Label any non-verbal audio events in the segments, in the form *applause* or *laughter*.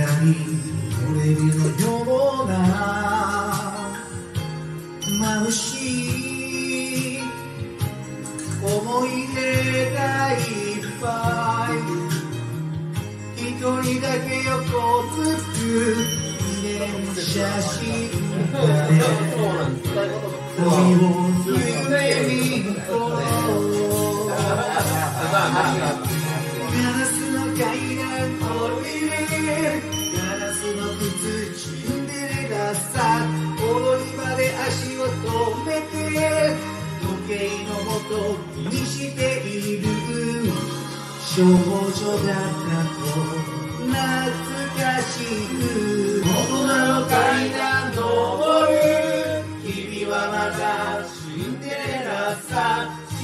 い俺のような眩しい思い出がいっぱい一人だけ横つく記念写真だね恋を夢に行こうと気にしている少女だったと懐かしく大人の階段登る君はまだシンデレラさ幸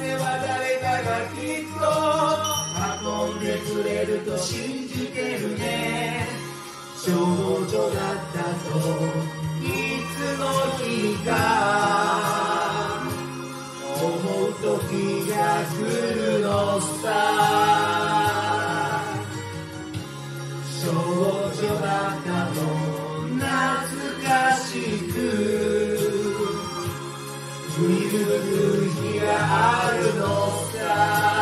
せは誰かがきっと運んでくれると信じてるね少女だったといつの日か。来るのさ少女だったと懐かしく振り向く日があるのさ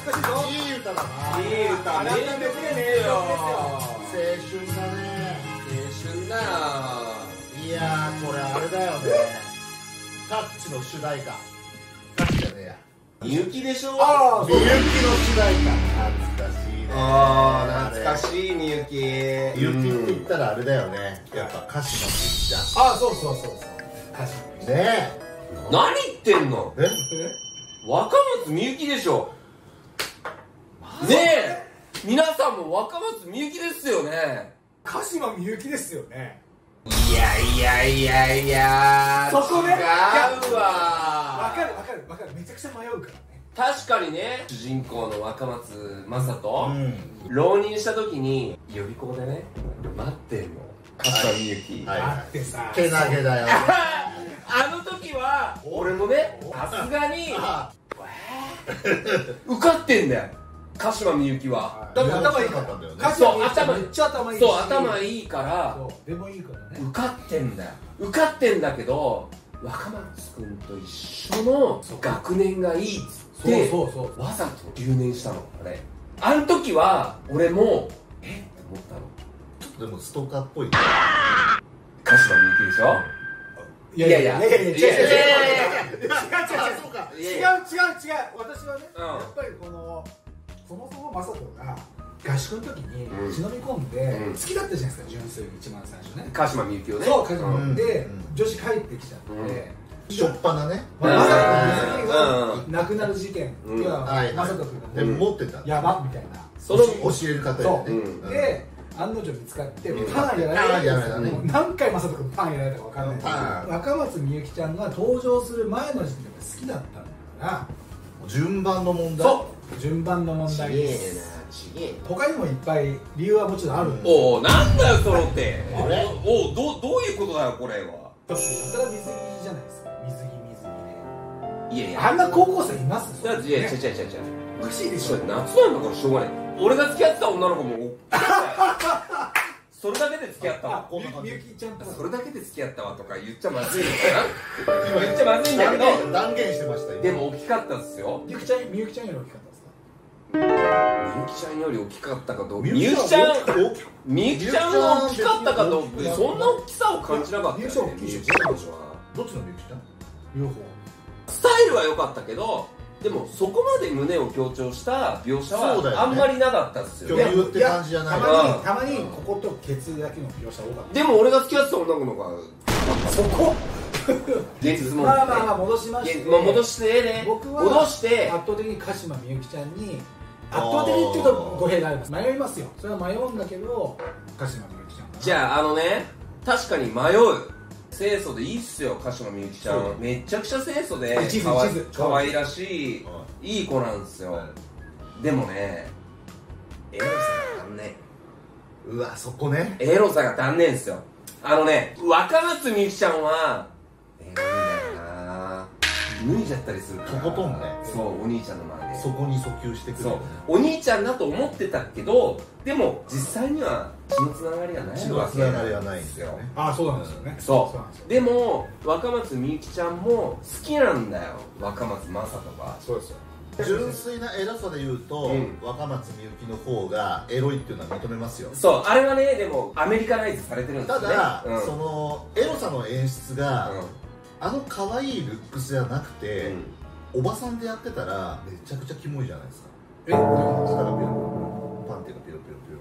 しいいい歌だな。いい歌名曲ですよ青春だね。青春だよ。いやーこれあれだよね。タッチの主題歌。タッチじゃねえや。みゆきでしょ？ああみゆきの主題歌。懐かしいね。ああ懐かいしいみゆき。みゆきって言ったらあれだよね。やっぱ歌詞のみゆきじゃん。あそうそうそうそう。歌詞ね何言ってんの？え？若松みゆきでしょねえ皆さんも若松みゆきですよね。鹿島みゆきですよね。いやいやいやいやそこね違うわ。わかるわかるわかる。めちゃくちゃ迷うからね。確かにね。主人公の若松正人、うん。浪人した時に予備校でね待ってんの。柏みゆき、はい。あってさ。けなげだよ。*laughs* あの時は俺もねさすがにあ受かってんだよ鹿島みゆきは。だって頭い。いかかったんだよねらそう頭めっちゃ頭いいし。そう頭いいからでもいいからね。受かってんだよ。受かってんだけど若松君と一緒の学年がいいっつってそうそうそうわざと留年したのあれ。あの時は俺もえっ？て思ったの。ちょっとでもストーカーっぽい鹿島みゆきでしょ？いやいや。いやいや。いや違う違う違う。違う違う違う。違うそうか。違う違う違う。私はね、うん。やっぱりこのそもそも雅人が合宿の時にうん。忍び込んで、うん。好きだったじゃないですか純粋に一番最初ね。鹿島みゆきをね。そう、家うん。族で、うん。女子帰ってきちゃって、しょっぱなね。まあ、うん雅人がうん。亡くなる事件、うははい雅人君でが持ってた。うやばみたいな。その教える方よね。う。ん。で案の定見つかって、うん。パンやられたたね。もう何回雅人君パンやられたか分かんない。けどパン。若松みゆきちゃんが登場する前の時点で好きだったんだから。順番の問題。そう順番の問題です。ちげえ他にもいっぱい理由はもちろんあるんです。おおなんだよそろって。あれ？おおどうどういうことだよこれは。だってやたら水着じゃないですか。水着水着いやいであんな高校生います？いやいや違う違う違う違う。おかしいでしょ。夏なんだからしょうがない。俺が付き合ってた女の子もおそれだけで付き合ったあわみゆきちゃんとそれだけで付き合ったわとか言っちゃまずいの。*laughs* かな言っちゃまずいんだけど。断言断言してましたよでも大きかったっすよ。みゆきちゃんみゆきちゃんより大きかったみゆきちゃんより大きかったかどうか。みゆきちゃん大きみゆきちゃんが大きかったかどうか。そんな大きさを感じなかったよみゆきちゃん大きいでしょみゆきちゃんはどっちのみゆきちゃん両方スタイルは良かったけどでもそこまで胸を強調した描写そうだよね。はあんまりなかったっすよね。今日言って感じじゃない。たわまにたまにこことケツだけの描写多かっでも俺が付き合ってた女の子がたそこ。*laughs* 現実問題。まあまあまあ戻しまして。現まあ戻してね。僕は戻して。圧倒的に鹿島みゆきちゃんに圧倒的にっていうと語弊があります迷いますよ。それは迷うんだけど鹿島みゆきちゃんじゃああのね確かに迷う。清楚でいいっすよ鹿島みゆきちゃそんめっちゃくちゃ清楚でかわ一途。可愛らしいい。い子なんですよ。でもねエロさが足んねうわそこね。エロさが足んねえんすよ。あのね若松みゆきちゃんはエロいんだよな。脱いじゃったりするから。とことんね。そうお兄ちゃんの前でそこに訴求してくる。そう。お兄ちゃんだと思ってたけどでも実際には血のつながりがない血のつながりはないんですよね。ああそうなんですよね。そう。なんですよでも若松みゆきちゃんも好きなんだよ。若松正人が。そうですよ。純粋なエロさで言うと、うん。若松みゆきの方がエロいっていうのは認めますよ。そう。あれはねでもアメリカナイズされてるんですよね。ただ、うん。そのエロさの演出が、うん。あの可愛いルックスじゃなくて、うんおばさんでやってたらめちゃくちゃキモいじゃないですか。えどういうこ下がピロパンティがピロピロピロ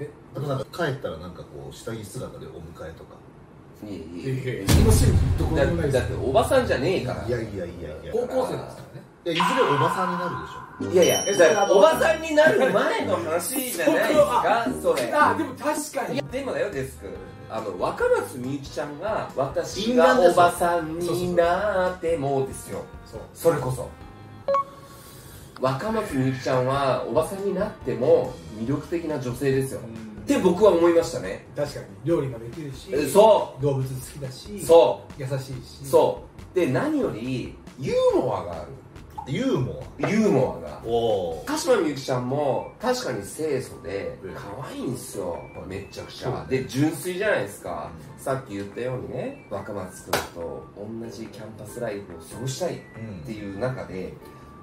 え？あとなんか帰ったらなんかこう下着姿でお迎えとか。いえいとえ。いやいやそのシーンどこだにもないです。だっておばさんじゃねえから。いやいやいやいや。高校生ですからね。いやいずれおばさんになるでしょ。いやいやえだからおばさんになる前の話じゃないですかそれ。あでも確かに。いやでもだよデスク。あの若松みゆきちゃんが私がおばさんになってもですよそれこそ。若松みゆきちゃんはおばさんになっても魅力的な女性ですよ。って僕は思いましたね。確かに。料理ができるしえそ動物好きだしそ優しいし。うそう。で何よりユーモアがあユーモるユーモアが。アおお鹿島みゆきちゃんも確かに清楚でうん。可愛いんですよ。めっちゃくちゃ。で純粋じゃないですか。さっき言ったようにね若松君と同じキャンパスライフを過ごしたいっていう中で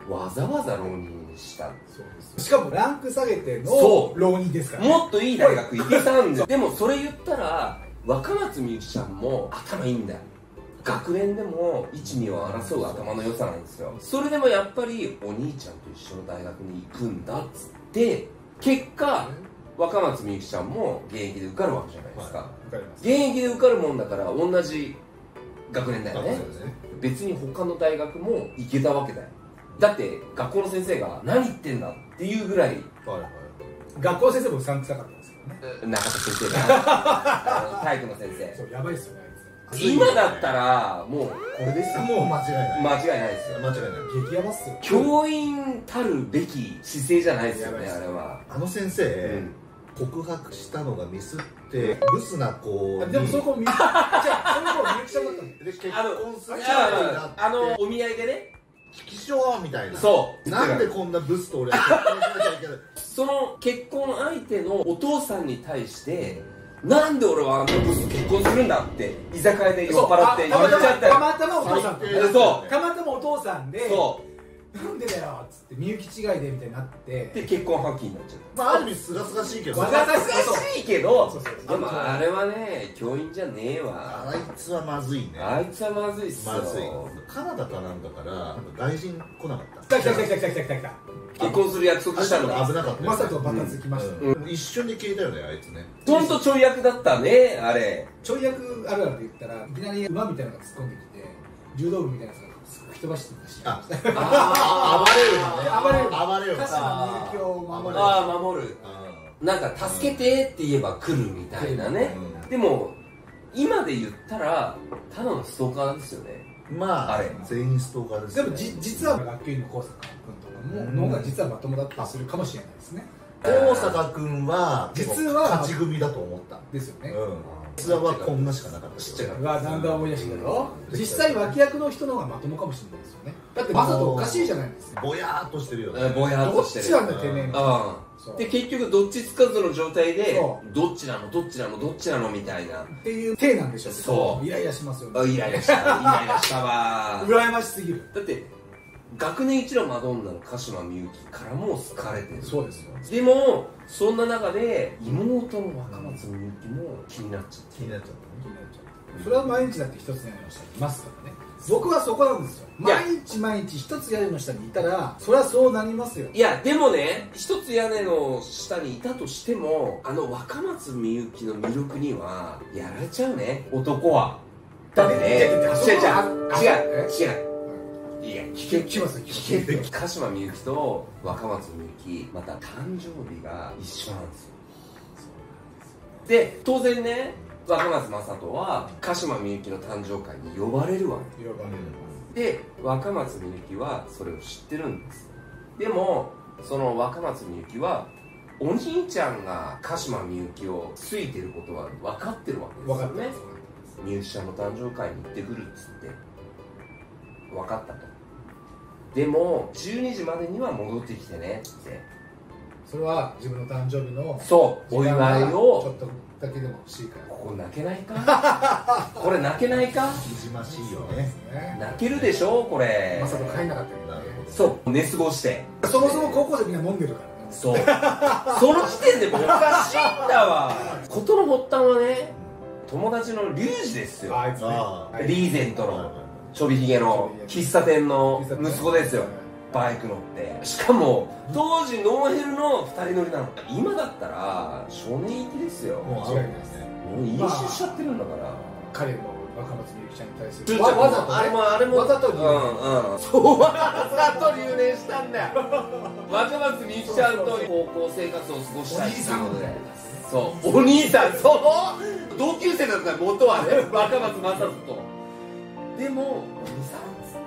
わざわざ浪人したそうですしかもランク下げてのそう。浪人ですからね。もっといい大学行けたんででもそれ言ったら若松みゆきちゃんも頭いいんだよ学年でも12を争う頭の良さなんですよ。それでもやっぱりお兄ちゃんと一緒の大学に行くんだっつって結果若松みゆきちゃんも現役で受かるわけじゃないですか、わかります。現役で受かるもんだから同じ学年だよね。ね。別に他の大学も行けたわけだよ。だって学校の先生が何言ってんだっていうぐらいはいはい。学校の先生もうさんくさかったんですけどね。中田先生が *laughs* 体育の先生。そうやばいっすよね今だったらもうこれですよ。もう間違いない。間違いないですよ。間違いない。つ激ヤバっすよ。教員たるべき姿勢じゃないですよねあれは。あの先生、うん。告白したのがミスってブスな子でもその子み *laughs* じゃあその子みゆきちゃんだったんだで結あの婚するああのお見合いでね。気象みたいな。そう。なんでこんなブスと俺は結婚しなきゃいけない？その結婚相手のお父さんに対してなんで俺はあんなブスと結婚するんだって居酒屋で酔っ払って言っちゃったよ。たまたまお父さんそたまたまお父さんでそなんでだよっつってみゆき違いでみたいになって。うで結婚破棄になっちゃう。まあある意味すがすがしいけど。わ恥ずかしいけど。そうそうそうでもあれはね教員じゃねえわ。あいつはまずいね。あいつはまずいっすよ。まずい。カナダかなんかからなんか外人来なかった。来た来た来た来た来た来た来た。結婚する約束したんだ危なかった。よまさか爆発きました。ねうん。一瞬で消えたよねあいつね。ほんとちょい役だったねあれ。ちょい役あるあるで言ったらいきなり馬みたいなのが突っ込んできて柔道部みたいなやつが吹き飛ばしてたし。あ。あ暴れるのね暴れる暴れる歌詞のみゆきを守るああ守るあなんか助けてって言えば来るみたいなねうんでも今で言ったらただのストーカーですよねまああれ全員ストーカーですよでもじ実は学級委員の高坂君とかもの方が実はまともだったりするかもしれないですね高坂君は実は勝ち組だと思ったですよねうん実はこんなしかなかった。ちっちゃいからうわだんだん思い出してくるよ実際脇役の人の方がまともかもしれないですよね。だってわざとおかしいじゃないですか。ぼやーっとしてるよね。えぼやっとしてる。どっちなんだてめえで結局どっちつかずの状態でそどっちなのどっちなのどっちなのみたいな。っていう体なんでしょそう。イライラしますよね。あイライラした。イライラしたわ *laughs* 羨ましすぎる。だって学年一のマドンナの鹿島みゆきからも好かれてる。そうです。よでもそんな中で妹の若松みゆきも気になっちゃって気になっちゃっ気になっちゃうそれは毎日だって一つ屋根の下にいますからね。僕はそこなんですよ。毎日毎日一つ屋根の下にいたらそれはそうなりますよ。いやでもね一つ屋根の下にいたとしてもあの若松みゆきの魅力にはやられちゃうね。男は。だってね違う違う違う違ういや聞け聞きます聞きます聞けって鹿島みゆきと若松みゆきまた誕生日が一緒なんですよ。で当然ね若松正人は鹿島みゆきの誕生会に呼ばれるわ。けいわばで若松みゆきはそれを知ってるんです。でもその若松みゆきはお兄ちゃんが鹿島みゆきを好いてることは分かってるわけですよね。分かってますみゆきちゃんの誕生会に行ってくるっつって。分かったとでも12時までには戻ってきてねって。それは自分の誕生日のそうお祝いちょをっとだけでも欲しいから。ここ泣けないか？*laughs* これ泣けないか？きじましいよね。ね。泣けるでしょ？これ。まさか帰んなかったけどそう寝過ごして。そもそも高校生みんな飲んでるから。ねそう。その時点でもうおかしいんだわ。*laughs* 事の発端はね友達のリュウジですよ。あいつね。リーゼントの。はいはいちょびひげの喫茶店の息子ですよ。バイク乗って。しかも当時ノーヘルの2人乗りなの。今だったら少年行きですよ。もう間違いないですね。もう飲酒しちゃってるんだから。彼の若松みゆきちゃんに対する。わわざとね。あれもあれもわざとうんうん。そうわざと留年したんだよ。*laughs* 若松みゆきちゃんと高校生活を過ごしたいっていうことで。そう。お兄さん。そう同級生だったら元はね。若松正人とでもお兄さんっつって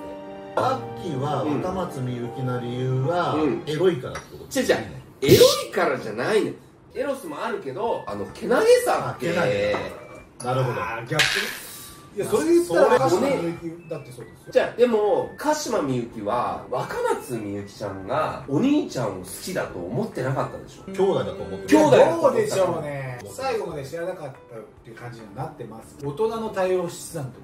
アッキーはうん若松みゆきな理由はうん。エロいからってこと違う違う。エロいからじゃないねエロスもあるけどあのけなげさって。あけなげ。なるほど。あーギャップいやそれで言ったらそれ鹿島みゆきだってそうですよ。じゃあでも鹿島みゆきは若松みゆきちゃんがお兄ちゃんを好きだと思ってなかったでしょ。兄弟だと思って兄弟だと思った。どうでしょうね最後まで知らなかったっていう感じになってます。大人の対応してたんと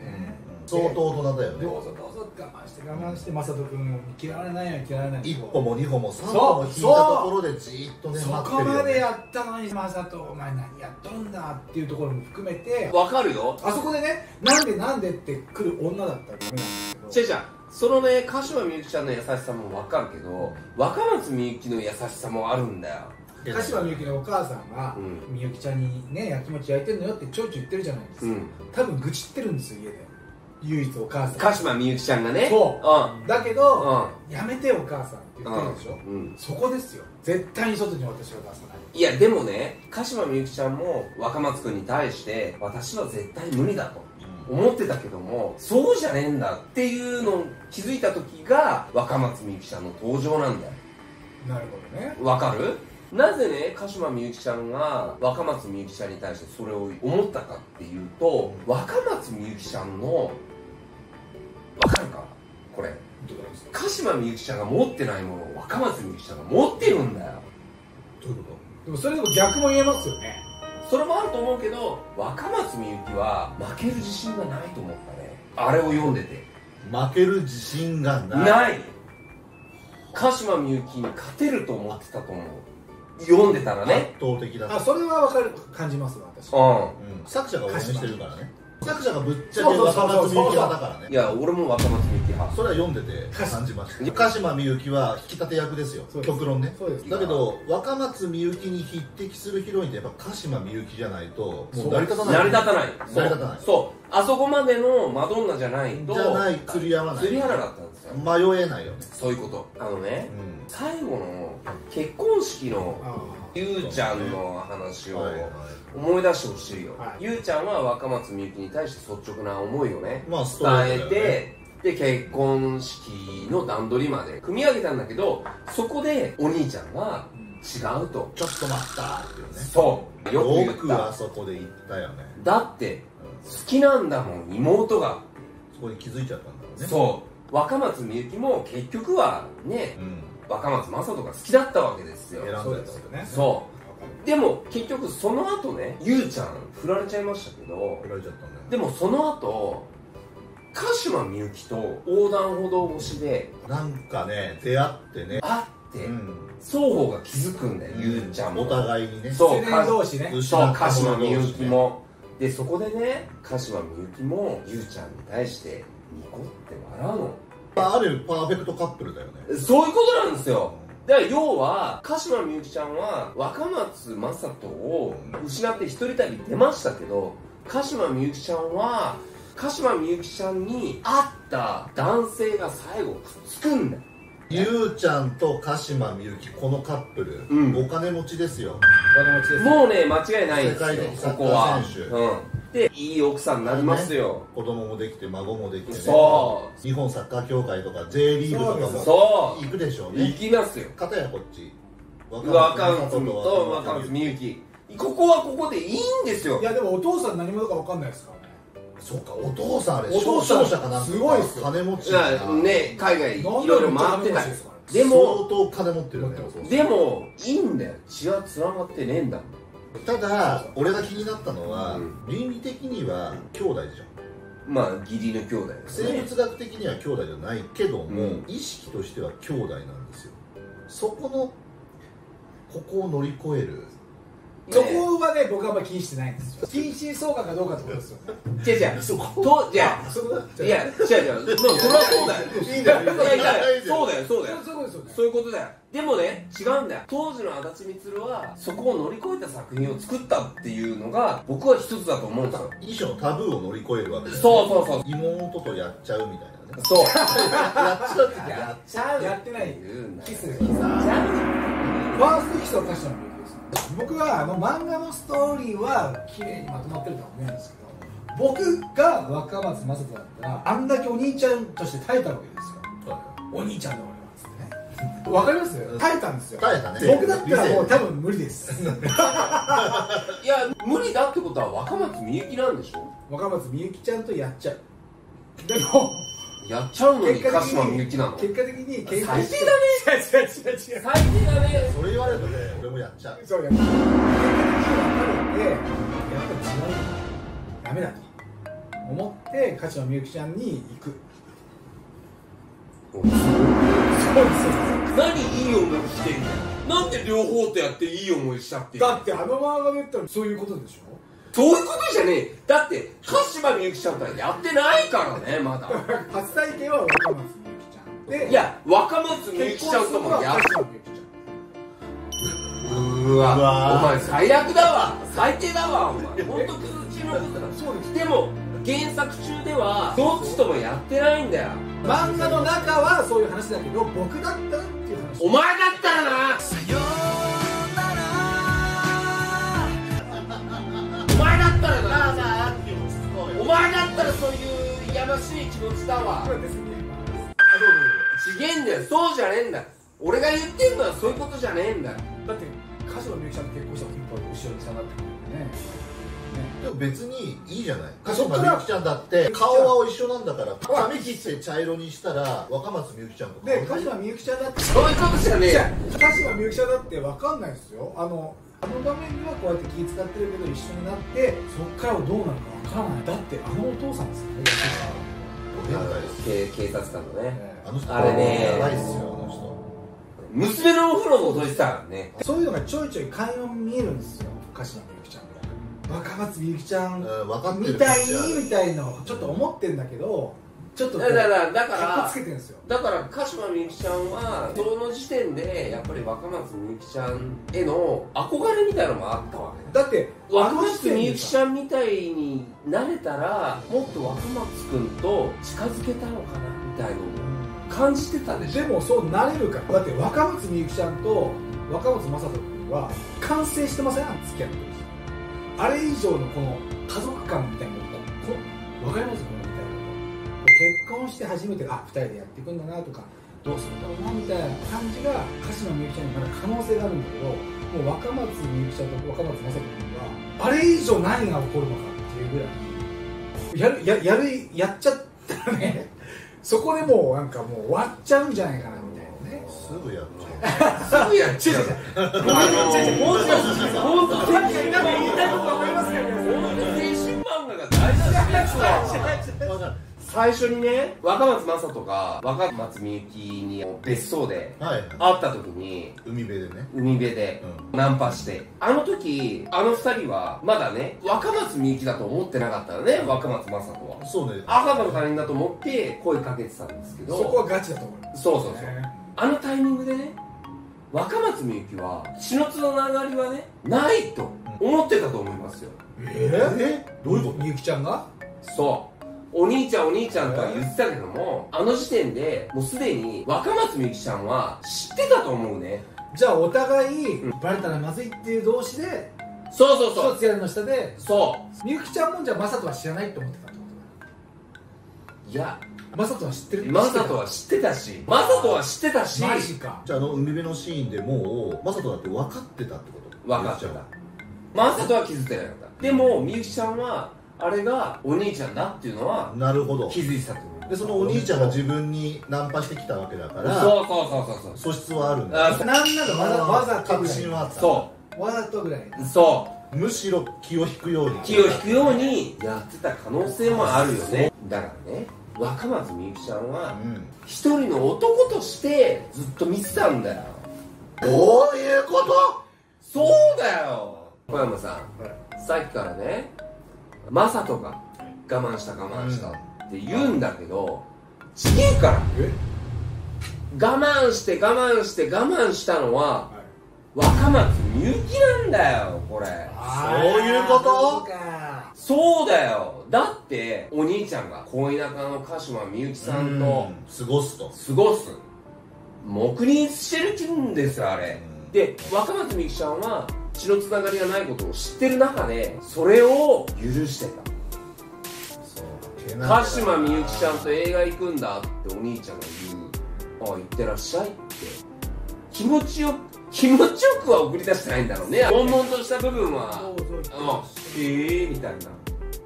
ね、相当大人だよね。どうぞどうぞ我慢して我慢して雅人君を嫌われないように嫌われないように。一歩も二歩も三歩も引いたところでじーっとねそ待ってるよこまでねやったのに雅人お前何やっとんだっていうところも含めて。わかるよ。あそこでねなんでなんでって来る女だったらダメなんですけど。違う違う。そのね鹿島みゆきちゃんの優しさもわかるけど若松みゆきの優しさもあるんだよ鹿島みゆきのお母さんがうん。みゆきちゃんにねやきもち焼いてんのよってちょいちょい言ってるじゃないですか、うん。多分愚痴ってるんですよ家で。唯一お母さん。鹿島みゆきちゃんがね。そう。だけど、うやめてよお母さんって言ってるでしょ、んうん、うん、そこですよ。絶対に外に私は出さない。いやでもね鹿島みゆきちゃんも若松君に対して私は絶対無理だと思ってたけどもそうじゃねえんだっていうのを気づいた時が若松みゆきちゃんの登場なんだよ。なるほどね。わかる？なぜね鹿島みゆきちゃんが若松みゆきちゃんに対してそれを思ったかっていうと若松みゆきちゃんのわかるか？これ。どういうことですか？鹿島みゆきちゃんが持ってないものを若松みゆきちゃんが持ってるんだよ。どういうこでもそれでも逆も言えますよね。それもあると思うけど若松みゆきは負ける自信がないと思ったね。あれを読んでて。と負ける自信がない。ない。鹿島みゆきに勝てると思ってたと思う読んでたらね。圧倒的だあそれは分かる感じますわ私。うん。うん。作者が応援してるからね作者がぶっちゃけ若松みゆき派だからね。いや俺も若松みゆき派。それは読んでて感じました。鹿島みゆきは引き立て役ですよ。極論ね。そうです。だけど若松みゆきに匹敵するヒロインってやっぱ鹿島みゆきじゃないともう成り立たない。成り立たない。成り立たない。そう。あそこまでのマドンナじゃないとじゃない釣り合わない。釣り合わなかったんですよ。迷えないよね。そういうこと。あのねうん。最後の結婚式のあゆうちゃんの話を思い出してほしいよ、はい。ゆうちゃんは若松みゆきに対して率直な思いをねまあ伝えてで結婚式の段取りまで組み上げたんだけどそこでお兄ちゃんが違うと。ちょっと待ったっていうね。そう。よく言よくった。あそこで言ったよね。だってうん。好きなんだもん妹が。そこに気づいちゃったんだろうね。そう。若松みゆきも結局はねうん若松正人が好きだったわけですよ。選んだそうですよね。そう。でも結局その後ねゆうちゃん振られちゃいましたけど振られちゃったんだよでもその後鹿島みゆきと横断歩道越しでなんかね出会ってね。会って、うん。双方が気づくんだよ、ゆうちゃんも。お互いにね。そう失恋同士ね。そう鹿島みゆきも。でそこでね鹿島みゆきもゆうちゃんに対してニコって笑うのあるパーフェクトカップルだよね。そういうことなんですよ。だから要は鹿島みゆきちゃんは若松正人を失って一人旅出ましたけど鹿島みゆきちゃんは鹿島みゆきちゃんに会った男性が最後くっつくんだよ。ゆうちゃんと鹿島みゆきこのカップル、うん。お金持ちですよ。金持ちですもうね間違いないんですよ世界的サッカーここは選手。うんでいい奥さんになりますよ、子供もできて孫もできてね。そう。日本サッカー協会とか J リーグとかもそ行くでしょうう行ねきますよ。片やこっち。若松と若松みゆき。ここはここでいいんですよ。いやでもお父さん何者か分かんないですからね。そうかお父さんあれお父さん。商社かなすごいっすよ。金持ちね海外いろいろ回ってたでも相当金持ってる。よねでもいいんだよ。血はつながってねえんだもんただ俺が気になったのは、うん。倫理的には兄弟じゃん。まあ義理の兄弟ですね。生物学的には兄弟じゃないけども、うん。意識としては兄弟なんですよ。そこのここを乗り越える。そこはね僕はあんまり気にしてないんですよ。近親相関かどうかってことですよ。違う違う。そとじゃあそこだいや違う違う。それはそうだよ。いいんだよ。いやいやそうだよそうだよ。そういうことですよね。そういうことだよでもね違うんだよ。当時の足立満はそこを乗り越えた作品を作ったっていうのが僕は一つだと思うんですよ。一種のタブーを乗り越えるわけだよね。そうそうそう。妹とやっちゃうみたいなね。そう。やっちゃうってやっちゃう。やってない。言うんだよ。キスやっちゃうファーストキスは確かにです僕はあの漫画のストーリーは綺麗にまとまってるとは思うんですけど僕が若松正人だったらあんだけお兄ちゃんとして耐えたわけですよ。お兄ちゃんだ俺はっつってねわかります？耐えたんですよ。耐えたね。僕だったらもう多分無理です。*laughs* いや無理だってことは若松みゆきなんでしょ？若松みゆきちゃんとやっちゃう。でもやっちゃうのに鹿結果的に島みゆきなの？結果的に最低だね。違う違う違う違う最低だね。それ言われるとね俺もやっちゃう。そうやっぱ結果的に分かれてやっぱり違うダメだと。思って鹿島みゆきちゃんに行く。そうですそう何いい思いしてんだよなんで両方とやっていい思いしちゃってだってあの漫画で言ったらそういうことでしょ？そういうことじゃねえ。だって鹿島みゆきちゃんとはやってないからねまだ。*laughs* 初体験は若松みゆきちゃんで。いや若松みゆきちゃんともや結婚するのは鹿島みゆきちゃん。うわうわ。お前最悪だわ。最低だわお前。本当崩しのそうです。でも原作中ではどっちともやってないんだよ。漫画の中はそういう話だけど僕だったらお前だったらな。お前だったらな。お前だったらそういうやましい気持ちだわ。そうですねちげえんだよ。そうじゃねえんだ。俺が言ってんのはそういうことじゃねえんだ。よだって鹿島みゆきちゃんと結婚したらピンポン後ろに下がってくるんでねでも別にいいじゃない。鹿そっから。島みゆきちゃんだって顔は一緒なんだから髪切って茶色にしたら若松みゆきちゃんとで鹿島みゆきちゃんだってそういうことじゃねえよじゃあ鹿島みゆきちゃんだって分かんないですよ。あのあの場面ではこうやって気使ってるけど一緒になってそっからどうなるか分からない。だってあのお父さんですよ。ね警警察官のね。えあの人。あれね。やばいっすよあの人。娘のお風呂も覗いてたからね。えそういうのがちょいちょい垣間見えるんですよ鹿島みゆきちゃんが若松みゆきちゃん。みたい感じある。みたいの。ちょっと思ってんだけどちょっとだからだからつけてるんですよ。だから鹿島みゆきちゃんはその時点でやっぱり若松みゆきちゃんへの憧れみたいなのもあったわけ。だって若松みゆきちんゃんみたいになれたらもっと若松君と近づけたのかなみたいなのを感じてたでしょ。でもそうなれるから。だって若松みゆきちゃんと若松正人君は完成してません？付き合ってるあれ以上のこの家族感みたいなのこわかりますこのみたいな。結婚して初めてあ二人でやっていくんだなとかどうするんだろうなみたいな感じが鹿島みゆきちゃんにまだ可能性があるんだけどもう若松みゆきちゃんと若松正人君はあれ以上何が起こるのかっていうぐらい。やるややるやっちゃったらね。そこでもうなんかもう終わっちゃうんじゃないかなみたいなね。すぐやっちゃうすぐやっちゃうあのもう少し本当青春なんか言いたいことわかりますかね本当青春漫画が大事なやつは最初にね若松正人が若松みゆきに別荘ではい。会った時に海辺でね。海辺でナンパして。あの時あの二人はまだね若松みゆきだと思ってなかったのね若松正人は。そうね。赤の他人だと思って声かけてたんですけど。そこはガチだと思います。そうそうそう。ね。あのタイミングでね若松みゆきは血のつながりはねないと思ってたと思いますよ。ええどういうこと？みゆきちゃんが？そう。お兄ちゃんお兄ちゃんとは言ってたけどもあの時点でもうすでに若松みゆきちゃんは知ってたと思うね。じゃあお互いうん。バレたらまずいっていう同士でそうそうそう。一つ屋根の下でそみゆきちゃんもじゃあマサトは知らないって思ってたってこういやマサトは知ってるマサトは知ってたしマサトは知ってたし。マジか。じゃああの海辺のシーンでもうマサトだって分かってたってこと？分かってた。マサトは気づいてなかった。でもみゆきちゃんはあれがお兄ちゃんだっていうのはなるほど。気づいてたと思う。でそのお兄ちゃんが自分にナンパしてきたわけだからそうそうそうそう素質はあるんだ。なんならわざわざと確信はあった。そわざとぐらいうそう。むしろ気を引くように。気を引くようにやってた可能性もあるよね。だからね若松みゆきちゃんはうん。一人の男としてずっと見てたんだよ。どういうこと？そうだよ。小山さんさっきからねマサトが我慢した我慢したって言うんだけどちげえから。え？我慢して我慢して我慢したのは若松みゆきなんだよこれ。そういうこと？そうだよ。だってお兄ちゃんが恋仲の鹿島みゆきさんとうん。過ごすと。過ごす。黙認してるんですよあれ。うん。で若松みゆきちゃんは血のつながりがないことを知ってる中でそれを許してた。鹿島みゆきちゃんと映画行くんだってお兄ちゃんが言う。ああ行ってらっしゃいって。気持ちよ気持ちよくは送り出してないんだろうね。悶々とした部分は。そうそう。あええみたいな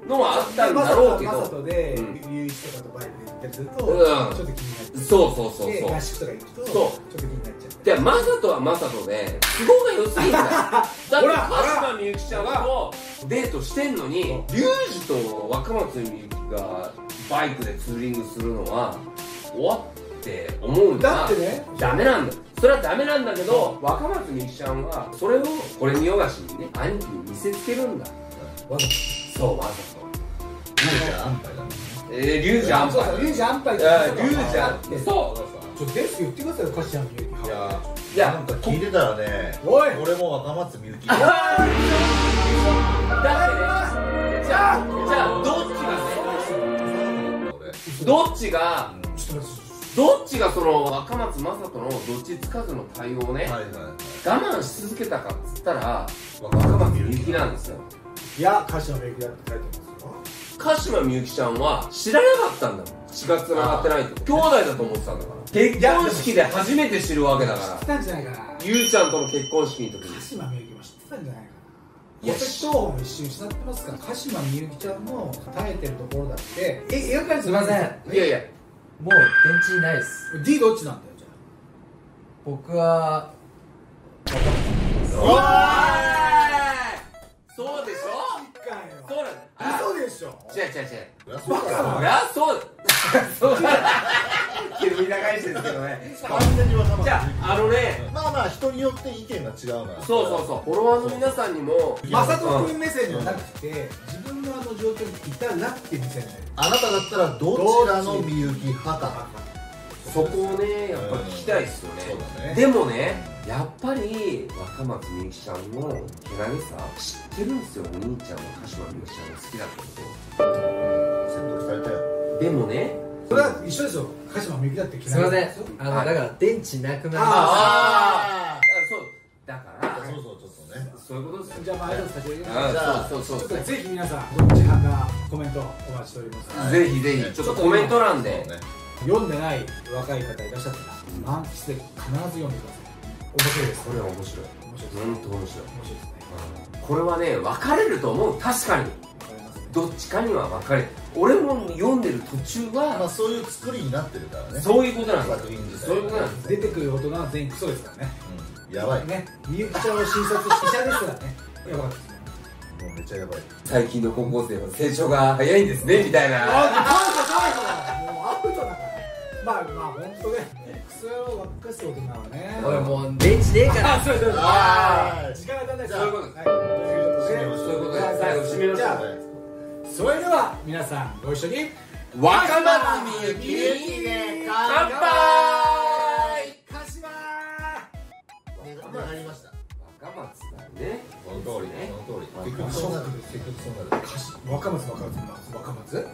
のはあったんだろうけマサどトでとかとバイクで行ったりすると、うん。ちょっと気になっちゃう。そうそうそうでそう。合宿とか行くとそうちょっと気になっちゃってでマサトはマサトで都合が良すぎんだよだって鹿島みゆきちゃんとデートしてんのにリュウジと若松みゆきがバイクでツーリングするのはおわって思うのはだってね。ダメなんだ。よそれはダメなんだけど若松みゆきちゃんはそれをこれ見よがしにね兄貴に見せつけるんだわざそうわざと。リュウジは安牌だね。えー、リュウジ安牌龍二安牌。いやリュウジあ安ってそちょっとです言ってくださいよ柏木由紀いや。いや。なんか聞いてたらねおい。俺も若松みゆきうだってねじゃあじゃあどっちがどっちがちょっと待ってどっちがその若松正人のどっちつかずの対応をね、はいはいはい。我慢し続けたかっつったら若松みゆきなんですよいや柏木由紀だって書いてますよ。鹿島みゆきちゃんは知らなかったんだもん。血が繋がってないって兄弟だと思ってたんだから結婚式で初めて知るわけだから。知ってたんじゃないかな。ゆうちゃんとの結婚式の時。に鹿島みゆきも知ってたんじゃないかいやな戸籍謄本も一瞬失ってますから鹿島みゆきちゃんの耐えてるところだって。え描かれてす？いません。いやいや。もう電池ないです。D どっちなんだよじゃ僕はおー嘘でしょ。違う違う違う。そりゃそりゃそうだ。そうだ煙み長いですけどね。完全に若松。じゃああのねまあまあ人によって意見が違うから。そうそうそうフォロワーの皆さんにもマサト君目線じゃなくて自分のあの状況にいたらって見せないあなただったらどちらのみゆき派か。そこをねやっぱり聞きたいですよね。でもねやっぱり若松みゆきちゃんのけなげさ知ってるんですよお兄ちゃんの鹿島みゆきちゃんが好きだってこ説得されたよ。とでもねそれは一緒ですよ。鹿島みゆきだってすいません。あのはい。だから電池なくなりまああそう。だからそうそうちょっとね。そういうことですよ。じゃあまあ挨拶差し上げますあじゃあそうそう。そうぜひ皆さんどっち派かコメントお待ちしております。ぜひぜひちょっとコメント欄で。そうね。読んでない若い方いらっしゃったら満喫で必ず読んでください面白いです。これは面白い面白い本当面白い。面白いですねこれはね分かれると思う。確かに。わかりますね。どっちかには分かれる。俺も読んでる途中まあはそういう作りになってるからね。そういうことなんです。そういうことなんです。出てくる大人は全員クソですからね。うん。やばい。もねみゆきちゃんを診察医者ですからね。やばかったですね。うめっちゃやばい。最近の高校生は成長が早いんですねみたいな。あもうアウトだからまあまあ本当ね。クソ野郎ばっかりする大人はね。おいもう電池ね。えからそうそうそうあ時間が足んない。そういうことですはい。ということでそういうことで最後締めましょうじゃあそれでは皆さんご一緒に若松みゆきで乾杯鹿島わかりました若松だねその通りねその通り結局結局そうなる結局そうなる若松若松若松